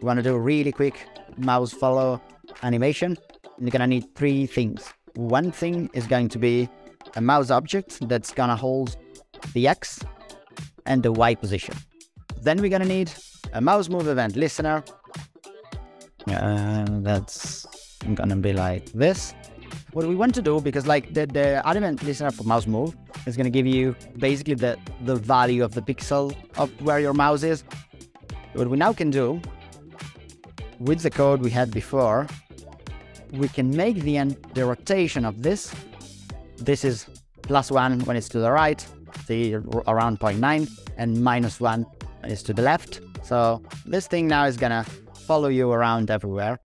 we want to do a really quick mouse follow animation. You're gonna need three things. One thing is going to be a mouse object that's gonna hold the X and the Y position. Then we're gonna need a mouse move event listener. Uh, that's gonna be like this. What we want to do, because like the, the event listener for mouse move is gonna give you basically the, the value of the pixel of where your mouse is. What we now can do with the code we had before, we can make the, the rotation of this. This is plus one when it's to the right, see around 0.9, and minus one is to the left. So this thing now is gonna follow you around everywhere.